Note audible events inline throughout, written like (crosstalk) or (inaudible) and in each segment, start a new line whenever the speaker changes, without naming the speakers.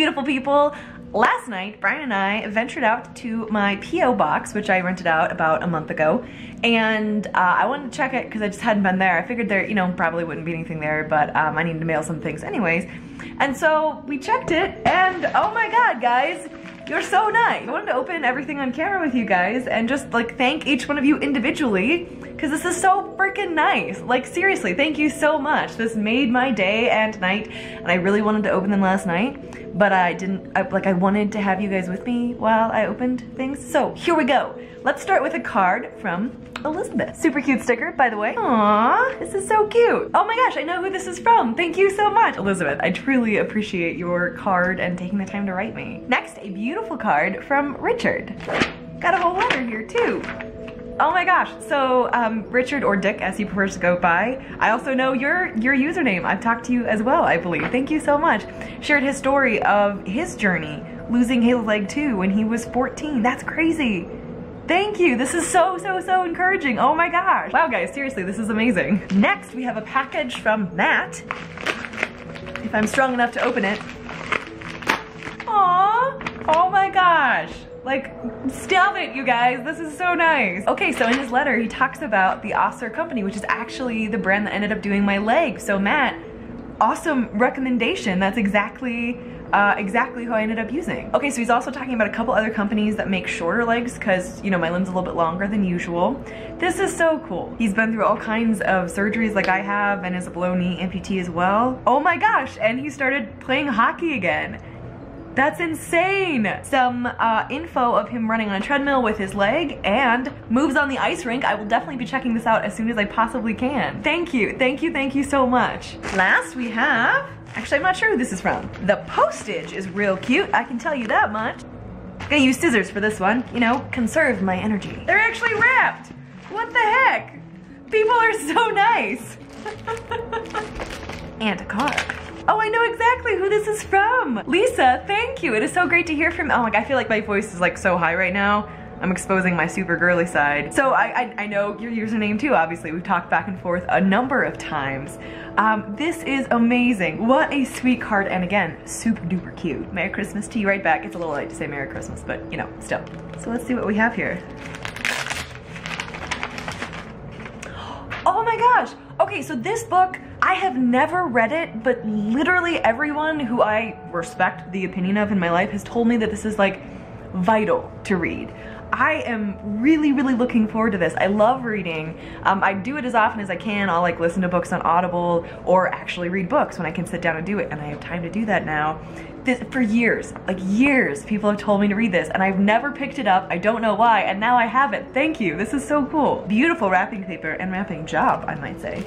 beautiful people. Last night, Brian and I ventured out to my P.O. box, which I rented out about a month ago, and uh, I wanted to check it because I just hadn't been there. I figured there, you know, probably wouldn't be anything there, but um, I needed to mail some things anyways. And so we checked it, and oh my god, guys, you're so nice. I wanted to open everything on camera with you guys and just like thank each one of you individually because this is so freaking nice. Like seriously, thank you so much. This made my day and night and I really wanted to open them last night but I didn't, I, like I wanted to have you guys with me while I opened things. So here we go. Let's start with a card from Elizabeth. Super cute sticker, by the way. Aww, this is so cute. Oh my gosh, I know who this is from. Thank you so much, Elizabeth. I truly appreciate your card and taking the time to write me. Next, a beautiful card from Richard. Got a whole letter here too. Oh my gosh, so um, Richard or Dick as he prefers to go by, I also know your, your username. I've talked to you as well, I believe. Thank you so much. Shared his story of his journey losing his leg too when he was 14. That's crazy. Thank you. This is so, so, so encouraging. Oh my gosh. Wow, guys, seriously, this is amazing. Next, we have a package from Matt. If I'm strong enough to open it. Aww. Oh my gosh. Like, stop it, you guys. This is so nice. Okay, so in his letter, he talks about the Össur company, which is actually the brand that ended up doing my leg. So Matt, awesome recommendation. That's exactly uh, exactly who I ended up using. Okay, so he's also talking about a couple other companies that make shorter legs because, you know, my limb's a little bit longer than usual. This is so cool. He's been through all kinds of surgeries like I have and is a below knee amputee as well. Oh my gosh, and he started playing hockey again. That's insane! Some uh, info of him running on a treadmill with his leg and moves on the ice rink. I will definitely be checking this out as soon as I possibly can. Thank you, thank you, thank you so much. Last we have Actually, I'm not sure who this is from. The postage is real cute, I can tell you that much. Gonna use scissors for this one, you know, conserve my energy. They're actually wrapped! What the heck? People are so (laughs) nice! (laughs) and a card. Oh, I know exactly who this is from! Lisa, thank you! It is so great to hear from- oh my god, I feel like my voice is like so high right now. I'm exposing my super girly side. So I, I, I, know your username too, obviously. We've talked back and forth a number of times. Um, this is amazing. What a sweet card, and again, super duper cute. Merry Christmas to you right back. It's a little late to say Merry Christmas, but you know, still. So let's see what we have here. Oh my gosh! Okay, so this book, I have never read it, but literally everyone who I respect the opinion of in my life has told me that this is like vital to read. I am really, really looking forward to this. I love reading. Um, I do it as often as I can. I'll like listen to books on Audible or actually read books when I can sit down and do it. And I have time to do that now. This, for years, like years, people have told me to read this and I've never picked it up. I don't know why. And now I have it. Thank you. This is so cool. Beautiful wrapping paper and wrapping job, I might say.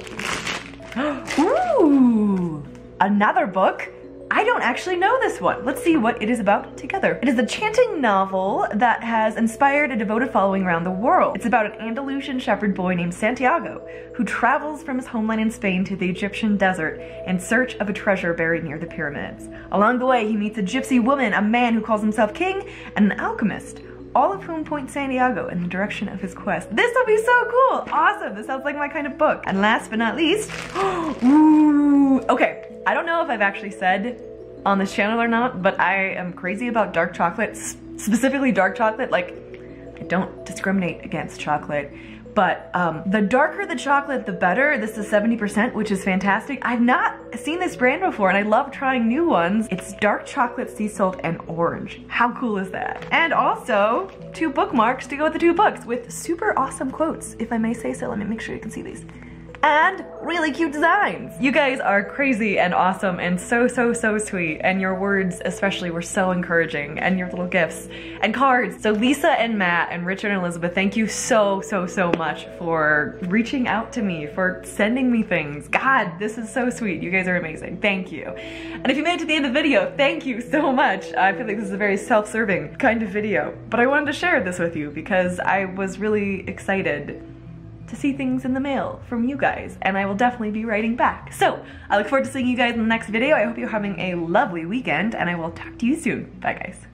(gasps) Ooh, another book. I don't actually know this one. Let's see what it is about together. It is a chanting novel that has inspired a devoted following around the world. It's about an Andalusian shepherd boy named Santiago who travels from his homeland in Spain to the Egyptian desert in search of a treasure buried near the pyramids. Along the way, he meets a gypsy woman, a man who calls himself king, and an alchemist all of whom point Santiago in the direction of his quest. This will be so cool! Awesome! This sounds like my kind of book. And last but not least, (gasps) ooh, okay, I don't know if I've actually said on this channel or not, but I am crazy about dark chocolate, specifically dark chocolate. Like, I don't discriminate against chocolate, but um, the darker the chocolate, the better. This is 70%, which is fantastic. I've not seen this brand before and I love trying new ones. It's dark chocolate, sea salt, and orange. How cool is that? And also, two bookmarks to go with the two books with super awesome quotes, if I may say so. Let me make sure you can see these and really cute designs. You guys are crazy and awesome and so, so, so sweet. And your words especially were so encouraging and your little gifts and cards. So Lisa and Matt and Richard and Elizabeth, thank you so, so, so much for reaching out to me, for sending me things. God, this is so sweet. You guys are amazing. Thank you. And if you made it to the end of the video, thank you so much. I feel like this is a very self-serving kind of video, but I wanted to share this with you because I was really excited to see things in the mail from you guys and I will definitely be writing back. So I look forward to seeing you guys in the next video. I hope you're having a lovely weekend and I will talk to you soon. Bye guys.